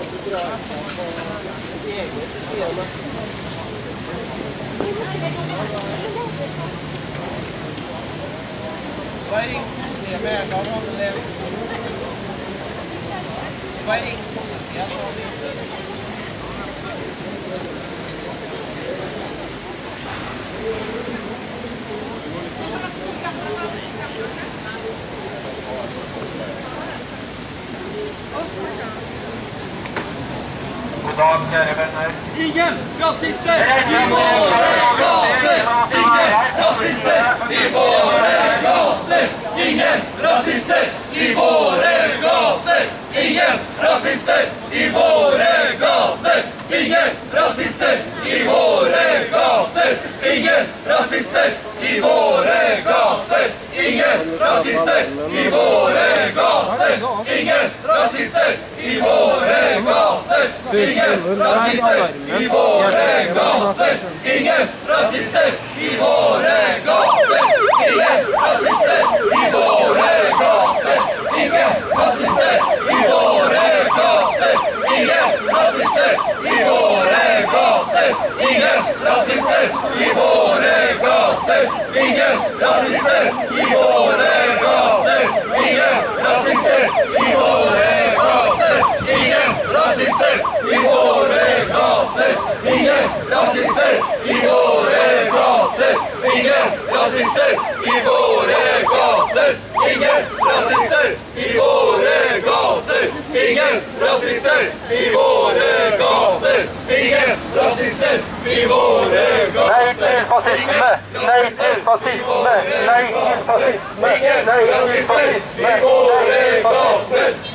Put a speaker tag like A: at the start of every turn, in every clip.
A: Waiting,
B: the America, I don't know them. Waiting, the other one. Ingen rasister i våre gater! Ingen rasister i våre gater! Ingen rasister i våre gater! Ingen rasister i våre gater! Ingen rasister i våre gater! 轮
A: 胎
B: 掉
A: 了 fascisme! Nei til fascisme! Nei til fascisme! Nei til fascisme!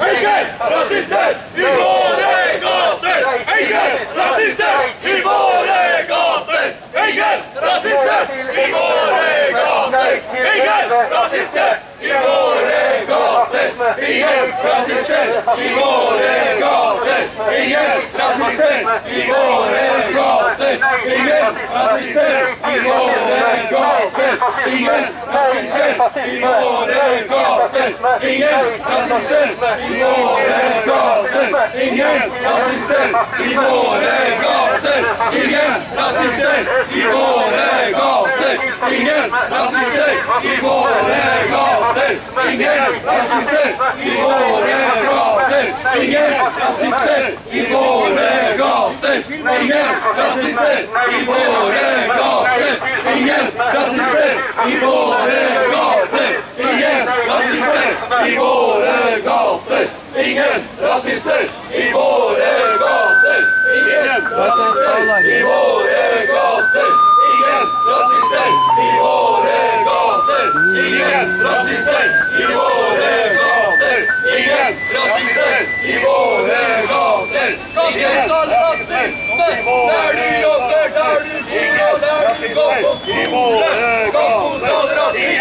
B: Ingen rasister i våre gater! Ingen rasister i våre gater! Ingen rasister i våre gater! Ingen rasister i våre gater! Ingen rasister i våre gater! Ingen rasister i våre gater! Ingen rasister i våre gater! Ingen rasister i våre gater! Ingen rasister i våre gater! Ingen rasister i våre gater! Ingen rasister i våre gater! Ingen rasister i våre gater! Ingen rasister i våre gater! Ingen rasister i våre gater! Ingen rasister i våre gater! Ingen rasister i våre gater! Ingen rasister i våre gater! Ingen rasister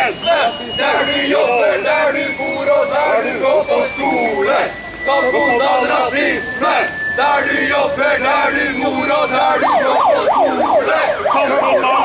B: rasisme! Der du jobber, der du bor og der du går på skole! Kamp mot all rasisme! Der du jobber, der du bor og der du går på skole! Kamp mot all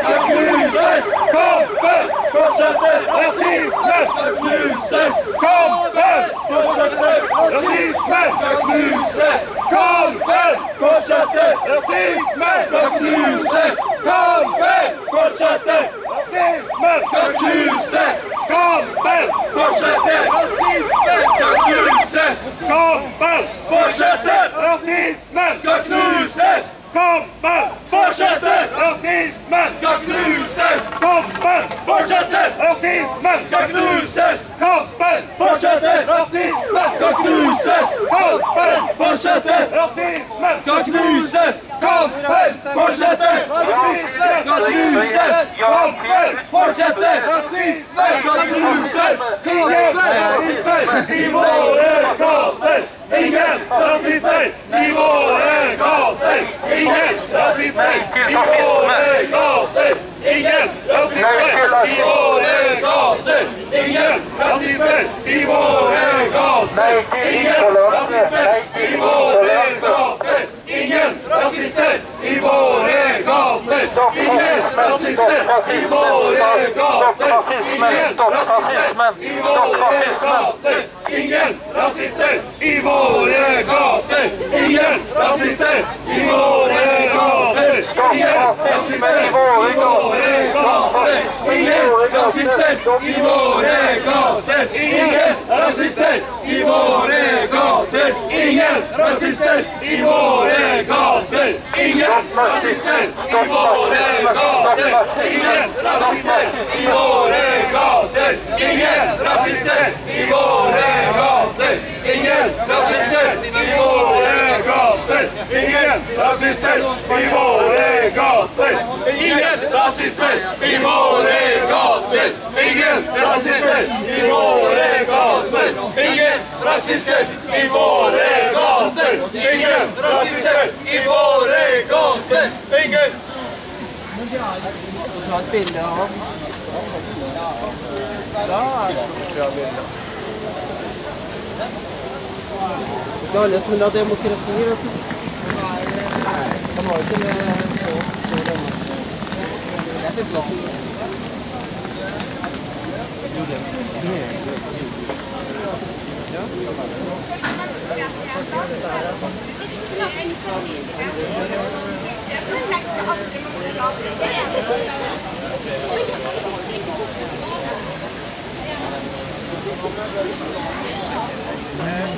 B: Accuses, campagne, Cochadel, racisme Accuses, campagne, Cochadel, racisme Accuses, campagne, Cochadel, racisme Accuses, campagne, Cochadel, racisme Accuses, campagne, Cochadel, racisme Accuses, campagne, Cochadel, racisme Accuses, Combat! Forgeté Rasisme Skaknuses Combat! Forgeté Rasisme Skaknuses Combat! Forgeté Rasisme Skaknuses Combat! Forgeté Rasisme Skaknuses Combat! Forgeté Rasisme Skaknuses Combat! Forgeté Rasisme Skaknuses Combat! Rasisme Immoré Combat! Ingen rasisme Immoré Ingen rasisme.
A: I våre gater! Ingen rasisme. I våre gater! Ingen rasisme. I våre gater! Ingen rasisme. I våre gater! Ingen rasister i våre gater! Ingen rasister i våre gater! Ingen rasister i våre gater! Ingen rasister i våre gater! Rasister i våre gater! Ingen rasister i våre gater! Ingen rasister i våre gater! Ingen rasister i våre gater!
B: Ingen rasister i våre gater! Ingen rasister i våre gater! Ingen rasister Ingen rasister i våre gater! Ingen rasister i våre gater! Ingen rasister i våre gater! Ingen rasister i våre gater! Ingen rasister i våre gater! Ingen
C: et bilde av ham. Da er det bra bilde. Olha, se melhor der uma tira de dinheiro, Come on, it's in there. That's. Yeah.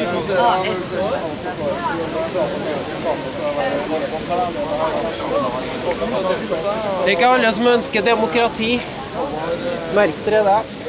C: Det er ikke alle som ønsker demokrati. Merk dere det.